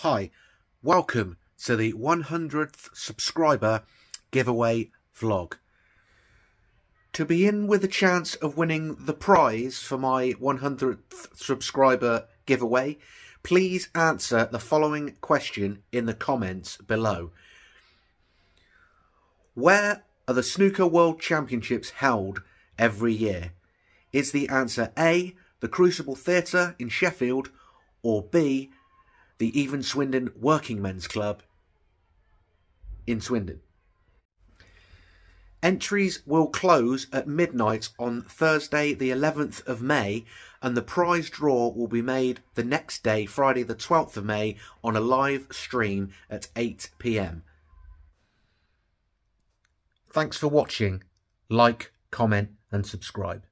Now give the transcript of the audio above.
Hi, welcome to the 100th subscriber giveaway vlog. To be in with a chance of winning the prize for my 100th subscriber giveaway, please answer the following question in the comments below. Where are the Snooker World Championships held every year? Is the answer A, the Crucible Theatre in Sheffield, or B, the Even Swindon Working Men's Club in Swindon. Entries will close at midnight on Thursday, the 11th of May, and the prize draw will be made the next day, Friday, the 12th of May, on a live stream at 8 pm. Thanks for watching. Like, comment, and subscribe.